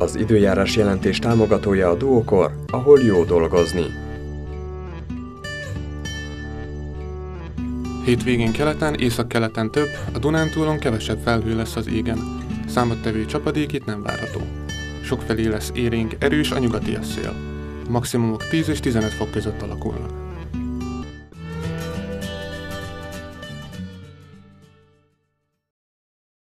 Az időjárás jelentés támogatója a Duokor, ahol jó dolgozni. Hétvégén keleten, északkeleten több, a Dunántúlon kevesebb felhő lesz az égen. Számottevő csapadék itt nem várható. Sokfelé lesz érénk, erős a nyugati szél. Maximumok 10 és 15 fok között alakulnak.